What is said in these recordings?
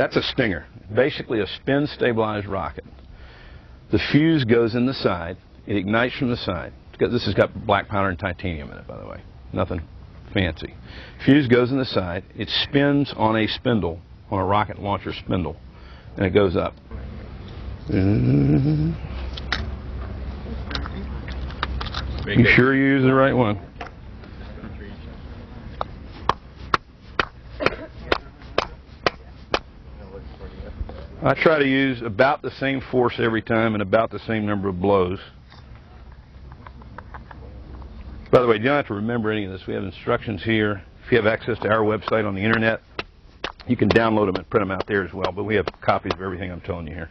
That's a Stinger. Basically a spin stabilized rocket. The fuse goes in the side. It ignites from the side. This has got black powder and titanium in it, by the way. Nothing fancy. Fuse goes in the side. It spins on a spindle, on a rocket launcher spindle, and it goes up. Mm-hmm. You sure you use the right one? I try to use about the same force every time and about the same number of blows. By the way, you don't have to remember any of this. We have instructions here. If you have access to our website on the internet, you can download them and print them out there as well. But we have copies of everything I'm telling you here.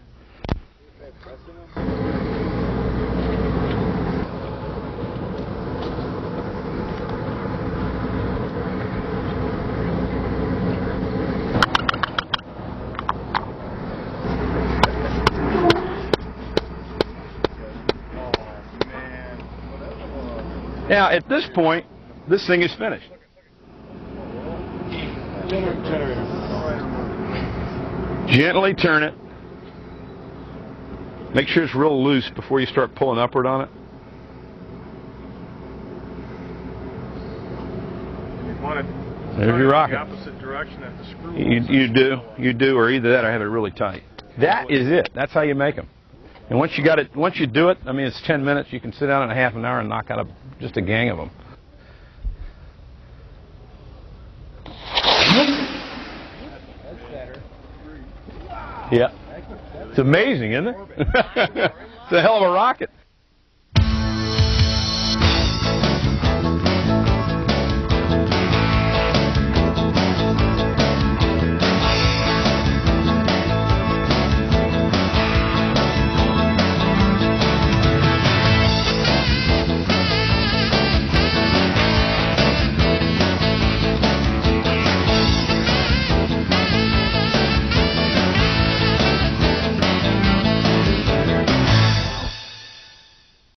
Now, at this point, this thing is finished. Gently turn it. Make sure it's real loose before you start pulling upward on it. There's your rocket. The opposite direction at the screw. You, you do, you do, or either that or have it really tight. That is it. That's how you make them. And once you got it, once you do it, I mean, it's 10 minutes. You can sit down in a half an hour and knock out a, just a gang of them. Yeah. It's amazing, isn't it? it's a hell of a rocket.